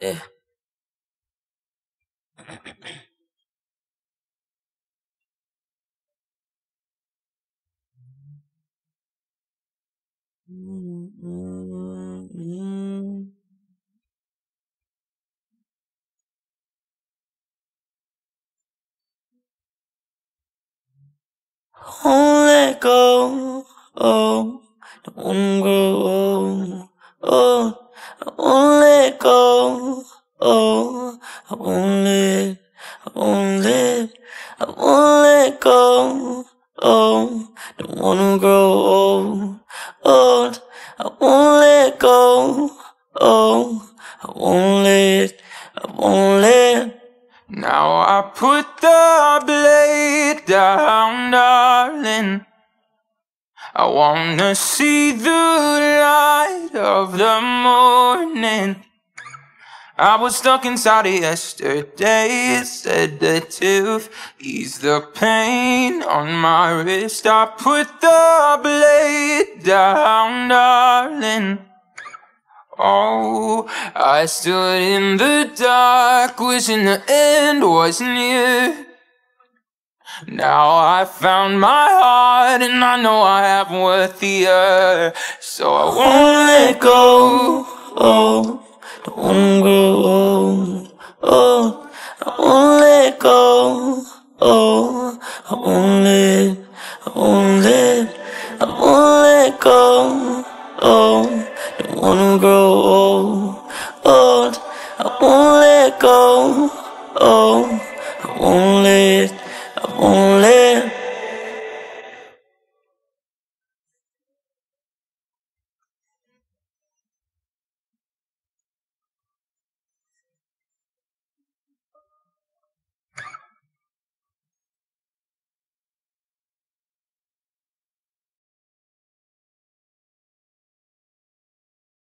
Yeah. Won't let go, oh, don't grow, oh, oh, I won't let go, oh, I won't let, I won't let, I won't let go, oh, don't wanna grow old, old, I won't let go, oh, I won't let, I won't let. Now I put the blade down, darling. I wanna see the light of the I was stuck inside of yesterday. Sedative, ease the pain on my wrist. I put the blade down, darling. Oh, I stood in the dark, wishing the end was near. Now I found my heart, and I know I have worth the earth. So I won't let go. Oh, don't wanna grow old. Oh, I won't let go. Oh, I won't let, I won't let, I won't let go. Oh, don't wanna grow old. Old, I won't let go. Oh, I won't let,